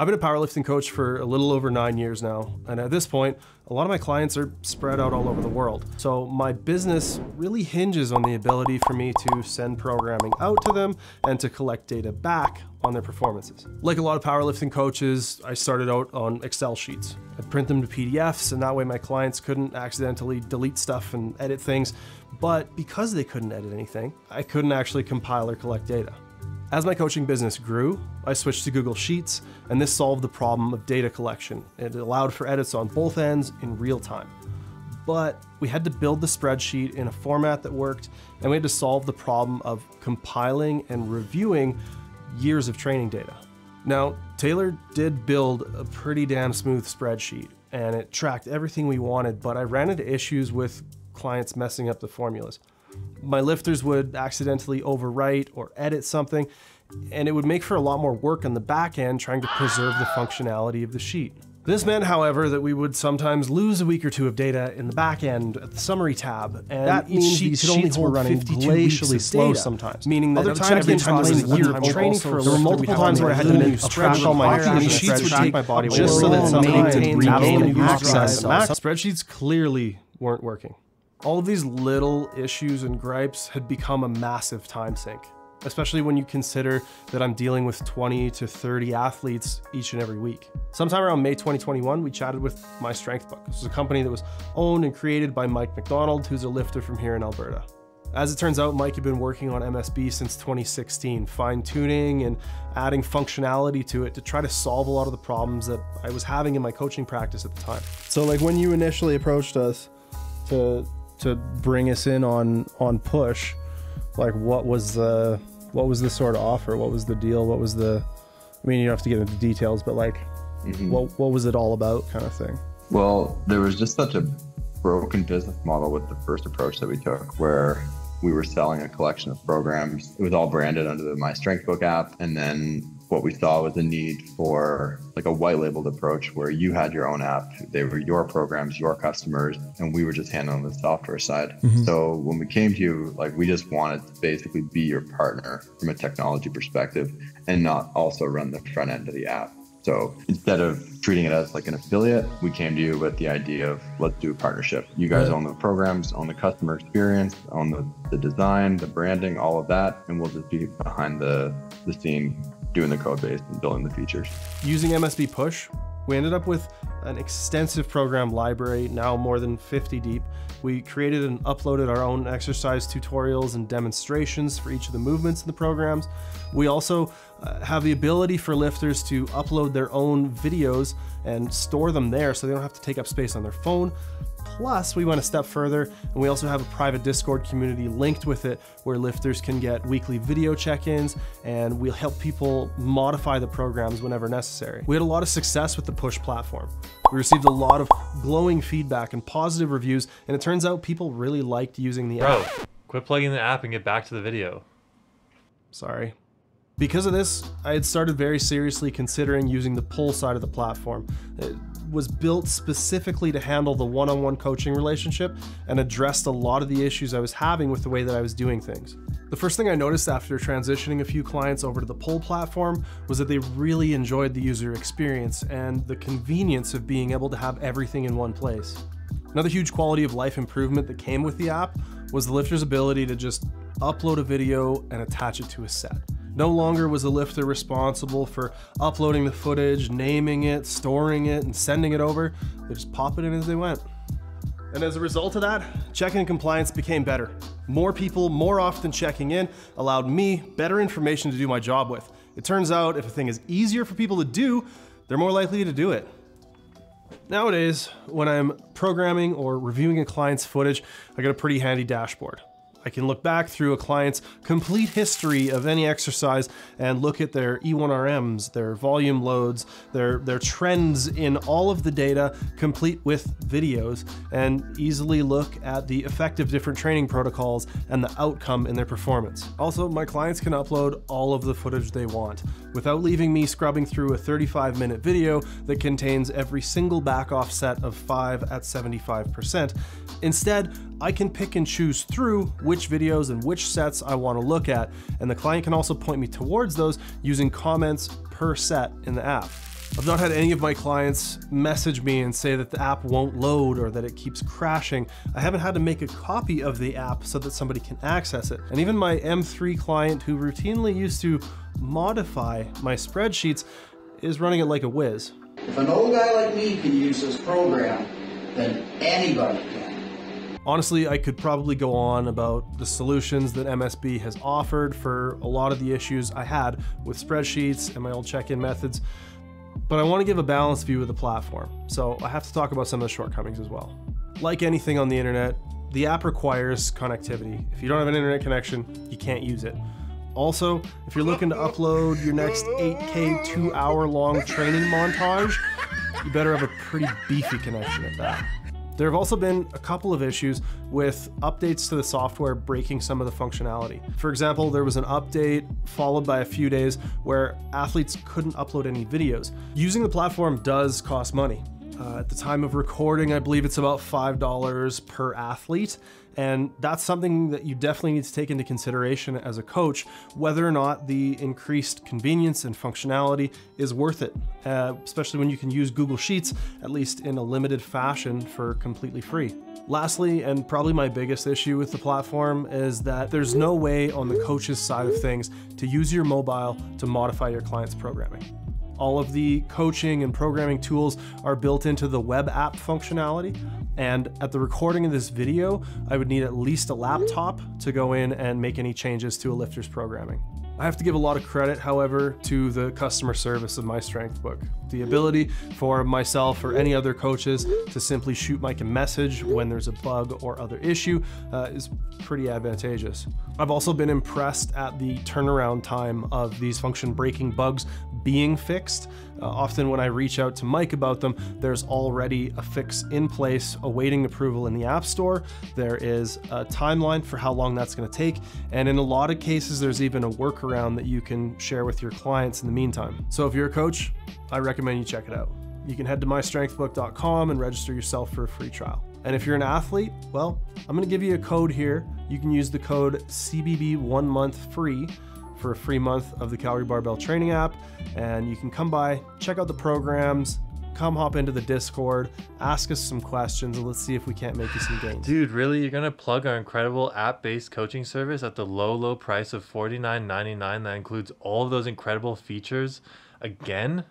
I've been a powerlifting coach for a little over nine years now, and at this point, a lot of my clients are spread out all over the world. So my business really hinges on the ability for me to send programming out to them and to collect data back on their performances. Like a lot of powerlifting coaches, I started out on Excel sheets. I'd print them to PDFs, and that way my clients couldn't accidentally delete stuff and edit things. But because they couldn't edit anything, I couldn't actually compile or collect data. As my coaching business grew, I switched to Google Sheets, and this solved the problem of data collection. It allowed for edits on both ends in real time. But we had to build the spreadsheet in a format that worked, and we had to solve the problem of compiling and reviewing years of training data. Now, Taylor did build a pretty damn smooth spreadsheet, and it tracked everything we wanted, but I ran into issues with clients messing up the formulas my lifters would accidentally overwrite or edit something, and it would make for a lot more work on the back end trying to preserve the functionality of the sheet. This meant, however, that we would sometimes lose a week or two of data in the back end at the summary tab, and that means sheet these could only sheets were running 52 glacially slow data, sometimes. Meaning that Other times I time was a year of training for a there were multiple times where I had to manually make a track all my of the and sheets would take my body just so that maintained it regain access. Spreadsheets clearly weren't working. All of these little issues and gripes had become a massive time sink especially when you consider that I'm dealing with 20 to 30 athletes each and every week. Sometime around May 2021, we chatted with My Strength Book. This is a company that was owned and created by Mike McDonald, who's a lifter from here in Alberta. As it turns out, Mike had been working on MSB since 2016, fine tuning and adding functionality to it to try to solve a lot of the problems that I was having in my coaching practice at the time. So like when you initially approached us to to bring us in on on push, like what was the what was the sort of offer? What was the deal? What was the I mean, you don't have to get into details, but like Mhm. what what was it all about kind of thing? Well, there was just such a broken business model with the first approach that we took, where we were selling a collection of programs. It was all branded under the My Strength Book app, and then what we saw was a need for like a white labeled approach where you had your own app, they were your programs, your customers, and we were just handling the software side. Mm-hmm. So when we came to you, like we just wanted to basically be your partner from a technology perspective and not also run the front end of the app. So instead of treating it as like an affiliate, we came to you with the idea of let's do a partnership. You guys own the programs, own the customer experience, own the, the design, the branding, all of that, and we'll just be behind the, the scene doing the code base and building the features. Using MSB Push, we ended up with an extensive program library, now more than 50 deep. We created and uploaded our own exercise tutorials and demonstrations for each of the movements in the programs. We also uh, have the ability for lifters to upload their own videos and store them there so they don't have to take up space on their phone. Plus, we went a step further and we also have a private Discord community linked with it where lifters can get weekly video check ins and we'll help people modify the programs whenever necessary. We had a lot of success with the push platform. We received a lot of glowing feedback and positive reviews, and it turns out people really liked using the Bro, app. quit plugging the app and get back to the video. Sorry. Because of this, I had started very seriously considering using the pull side of the platform. It was built specifically to handle the one on one coaching relationship and addressed a lot of the issues I was having with the way that I was doing things. The first thing I noticed after transitioning a few clients over to the pull platform was that they really enjoyed the user experience and the convenience of being able to have everything in one place. Another huge quality of life improvement that came with the app was the lifter's ability to just upload a video and attach it to a set. No longer was the lifter responsible for uploading the footage, naming it, storing it, and sending it over. They just pop it in as they went. And as a result of that, check-in compliance became better. More people more often checking in allowed me better information to do my job with. It turns out if a thing is easier for people to do, they're more likely to do it. Nowadays, when I'm programming or reviewing a client's footage, I got a pretty handy dashboard. I can look back through a client's complete history of any exercise and look at their E1RMs, their volume loads, their, their trends in all of the data, complete with videos, and easily look at the effect of different training protocols and the outcome in their performance. Also, my clients can upload all of the footage they want without leaving me scrubbing through a 35 minute video that contains every single back off set of 5 at 75%. Instead, I can pick and choose through which videos and which sets I want to look at, and the client can also point me towards those using comments per set in the app. I've not had any of my clients message me and say that the app won't load or that it keeps crashing. I haven't had to make a copy of the app so that somebody can access it. And even my M3 client, who routinely used to modify my spreadsheets, is running it like a whiz. If an old guy like me can use this program, then anybody. Honestly, I could probably go on about the solutions that MSB has offered for a lot of the issues I had with spreadsheets and my old check in methods, but I want to give a balanced view of the platform, so I have to talk about some of the shortcomings as well. Like anything on the internet, the app requires connectivity. If you don't have an internet connection, you can't use it. Also, if you're looking to upload your next 8K two hour long training montage, you better have a pretty beefy connection at that. There have also been a couple of issues with updates to the software breaking some of the functionality. For example, there was an update followed by a few days where athletes couldn't upload any videos. Using the platform does cost money. Uh, at the time of recording, I believe it's about $5 per athlete. And that's something that you definitely need to take into consideration as a coach, whether or not the increased convenience and functionality is worth it, uh, especially when you can use Google Sheets, at least in a limited fashion, for completely free. Lastly, and probably my biggest issue with the platform, is that there's no way on the coach's side of things to use your mobile to modify your client's programming. All of the coaching and programming tools are built into the web app functionality. And at the recording of this video, I would need at least a laptop to go in and make any changes to a lifter's programming. I have to give a lot of credit, however, to the customer service of my strength book. The ability for myself or any other coaches to simply shoot Mike a message when there's a bug or other issue uh, is pretty advantageous. I've also been impressed at the turnaround time of these function breaking bugs being fixed. Uh, often when I reach out to Mike about them, there's already a fix in place awaiting approval in the App Store. There is a timeline for how long that's going to take, and in a lot of cases, there's even a workaround that you can share with your clients in the meantime. So if you're a coach, I recommend you check it out. You can head to mystrengthbook.com and register yourself for a free trial. And if you're an athlete, well, I'm going to give you a code here. You can use the code CBB one month free for a free month of the Calgary Barbell Training app. And you can come by, check out the programs, come hop into the Discord, ask us some questions, and let's see if we can't make you some gains. Dude, really? You're gonna plug our incredible app-based coaching service at the low, low price of $49.99 that includes all of those incredible features again?